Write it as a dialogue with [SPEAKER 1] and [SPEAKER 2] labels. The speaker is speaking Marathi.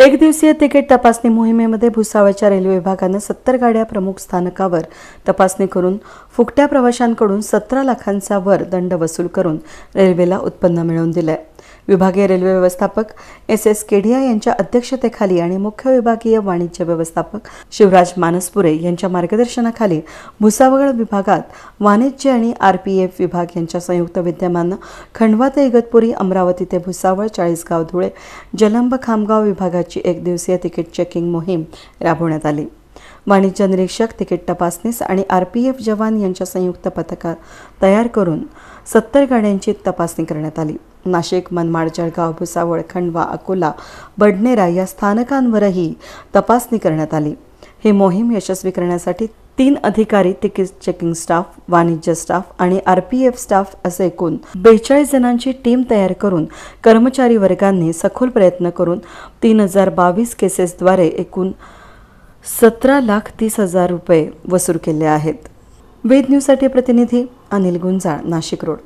[SPEAKER 1] एक दिवसीय तिकीट तपासणी मोहिमेमध्ये भुसावळच्या रेल्वे विभागानं सत्तर गाड्या प्रमुख स्थानकावर तपासणी करून फुकट्या प्रवाशांकडून सतरा लाखांचा वर दंड वसूल करून रेल्वेला उत्पन्न मिळवून दिलं आहे विभागीय रेल्वे व्यवस्थापक एस एस केडिया यांच्या अध्यक्षतेखाली आणि मुख्य विभागीय वाणिज्य व्यवस्थापक शिवराज मानसपुरे यांच्या मार्गदर्शनाखाली भुसावळ विभागात वाणिज्य आणि आर पी एफ विभाग यांच्या संयुक्त विद्यमानं खंडवा ते इगतपुरी अमरावती ते भुसावळ चाळीसगाव धुळे जलंब खामगाव विभागाची एक दिवसीय तिकीट चेकिंग मोहीम राबवण्यात आली. वाणिज्य निरीक्षक तिकीट तपासणीस आणि आर पी एफ जवान यांच्या संयुक्त पथकात तयार करून सत्तर गाड्यांची तपासणी करण्यात आली. नाशिक मनमाड जळगाव भुसावळ खंडवा अकोला बडनेरा या स्थानकांवरही तपासणी करण्यात आली. ही मोहीम यशस्वी करण्यासाठी तीन अधिकारी तिकीट चेकिंग स्टाफ वाणिज्य स्टाफ आणि आर पी एफ स्टाफ असे एकूण बेचाळीस जणांची टीम तयार करून कर्मचारी वर्गांनी सखोल प्रयत्न करून तीन हजार बावीस केसेसद्वारे एकूण सतरा लाख तीस हजार रुपये वसूल केले आहेत. वेद न्यूजसाठी प्रतिनिधी अनिल गुंजाळ नाशिक रोड.